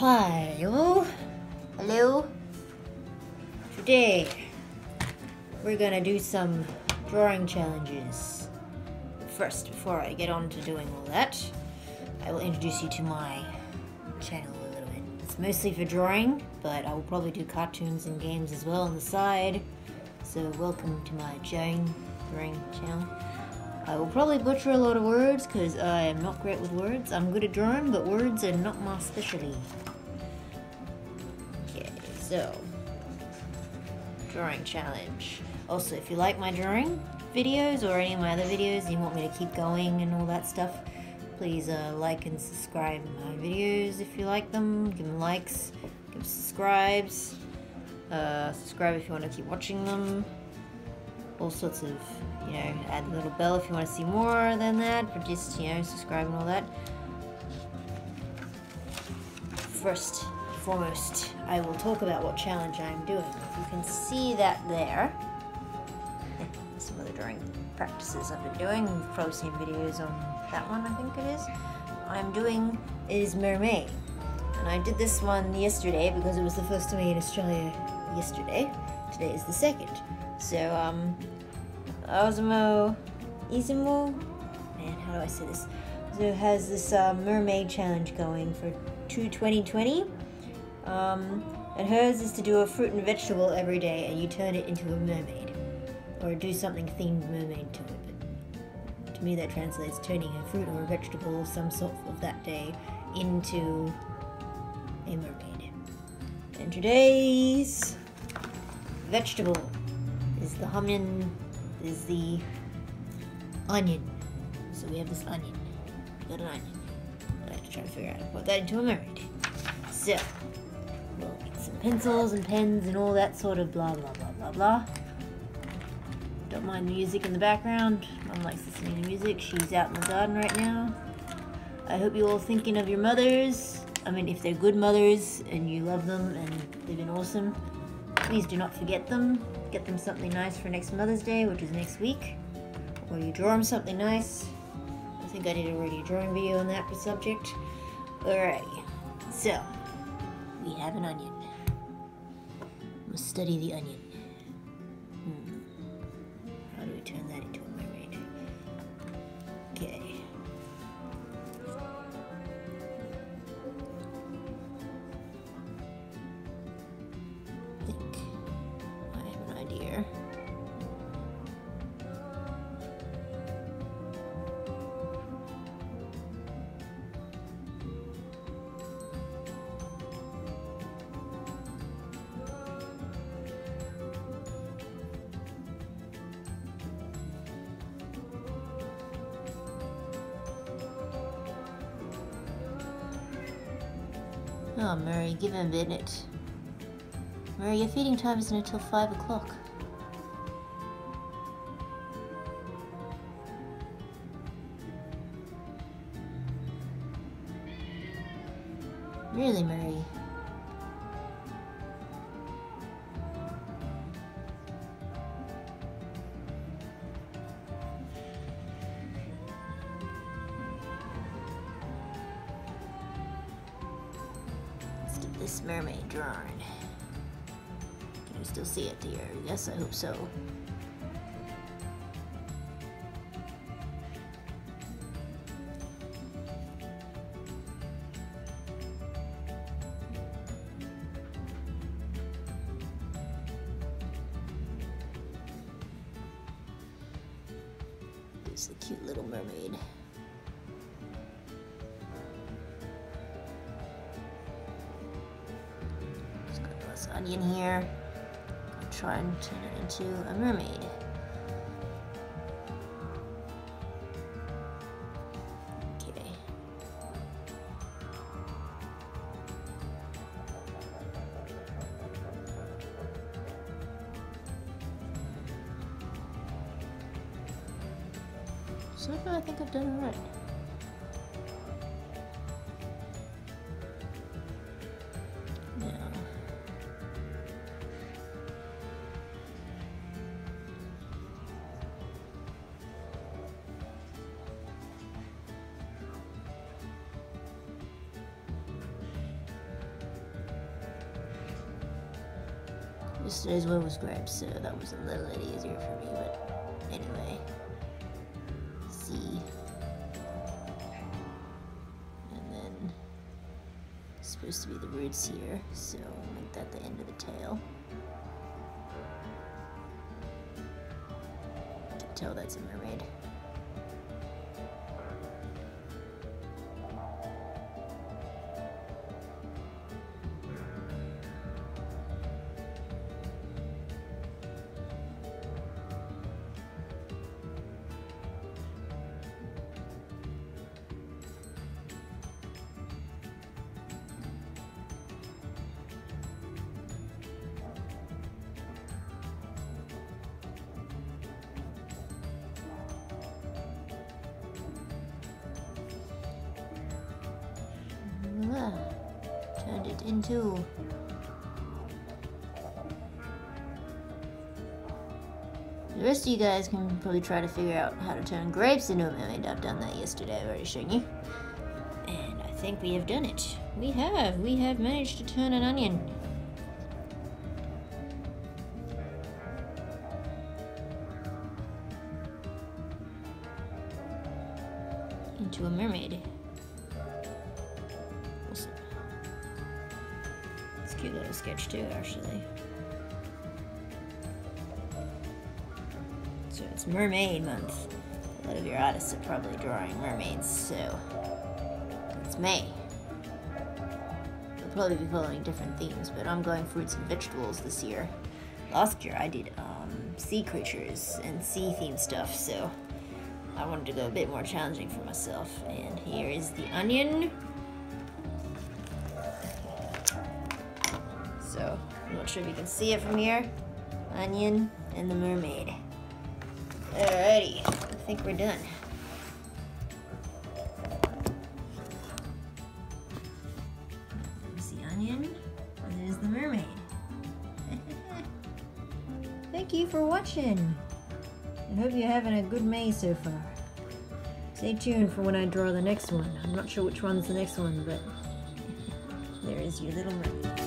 Hi, hello. Today we're gonna do some drawing challenges. First, before I get on to doing all that, I will introduce you to my channel a little bit. It's mostly for drawing, but I will probably do cartoons and games as well on the side. So welcome to my drawing drawing channel. I will probably butcher a lot of words because I am not great with words. I'm good at drawing, but words are not my specialty. Okay, so drawing challenge. Also, if you like my drawing videos or any of my other videos, and you want me to keep going and all that stuff, please uh, like and subscribe my videos if you like them. Give them likes, give them subscribes. Uh, subscribe if you want to keep watching them all sorts of, you know, add a little bell if you want to see more than that, but just, you know, subscribe and all that. First, foremost, I will talk about what challenge I'm doing. You can see that there, some of the drawing practices I've been doing, you've probably seen videos on that one, I think it is. I'm doing is Mermay. And I did this one yesterday because it was the first to me in Australia yesterday. Today is the second. So, um, Osmo Izumo, man, how do I say this? So has this uh, mermaid challenge going for 2 2020. Um, and hers is to do a fruit and vegetable every day and you turn it into a mermaid. Or do something themed mermaid to it. But to me, that translates turning a fruit or a vegetable of some sort of that day into a mermaid. And today's vegetable is the hummin, is the onion. So we have this onion. We got an onion. I have to try to figure out how to put that into a marriage. So, we'll get some pencils and pens and all that sort of blah blah blah blah blah. Don't mind the music in the background. Mom likes listening to music. She's out in the garden right now. I hope you're all thinking of your mothers. I mean, if they're good mothers and you love them and they've been awesome, please do not forget them get them something nice for next Mother's Day, which is next week. Or you draw them something nice. I think I did already a drawing video on that subject. Alrighty, so we have an onion. Let's study the onion. Oh, Murray, give him a minute. Murray, your feeding time isn't until 5 o'clock. Really, Murray? This mermaid drawing. Can you still see it, dear? Yes, I hope so. Is a cute little mermaid. This onion here. Try and turn it into a mermaid. Okay. So far, I think I've done it Yesterday's one was grapes, so that was a little bit easier for me, but anyway. C. And then supposed to be the roots here, so make that the end of the tail. Tell that's a mermaid. It into The rest of you guys can probably try to figure out how to turn grapes into a mermaid. I've done that yesterday, I've already shown you. And I think we have done it. We have. We have managed to turn an onion. Into a mermaid. Cute little sketch too, actually. So it's mermaid month. A lot of your artists are probably drawing mermaids, so it's May. We'll probably be following different themes, but I'm going fruits and vegetables this year. Last year I did um, sea creatures and sea themed stuff, so I wanted to go a bit more challenging for myself. And here is the onion. I'm not sure if you can see it from here. Onion and the mermaid. Alrighty, I think we're done. There's the onion, and there's the mermaid. Thank you for watching. I hope you're having a good May so far. Stay tuned for when I draw the next one. I'm not sure which one's the next one, but there is your little mermaid.